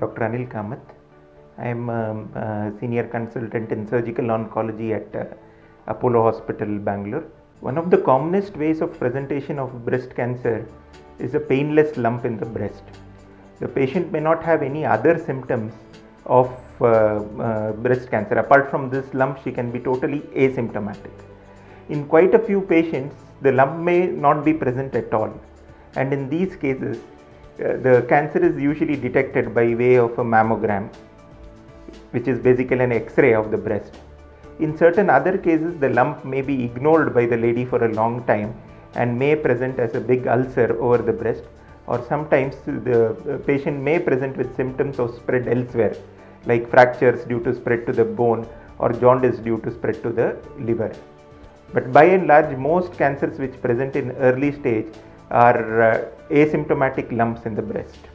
Dr. Anil Kamath. I am um, a senior consultant in surgical oncology at uh, Apollo Hospital, Bangalore. One of the commonest ways of presentation of breast cancer is a painless lump in the breast. The patient may not have any other symptoms of uh, uh, breast cancer. Apart from this lump, she can be totally asymptomatic. In quite a few patients, the lump may not be present at all, and in these cases, uh, Uh, the cancer is usually detected by way of a mammogram, which is basically an X ray of the breast. In certain other cases, the lump may be ignored by the lady for a long time and may present as a big ulcer over the breast, or sometimes the patient may present with symptoms of spread elsewhere, like fractures due to spread to the bone or jaundice due to spread to the liver. But by and large, most cancers which present in early stage are uh, asymptomatic lumps in the breast.